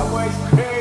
That was crazy.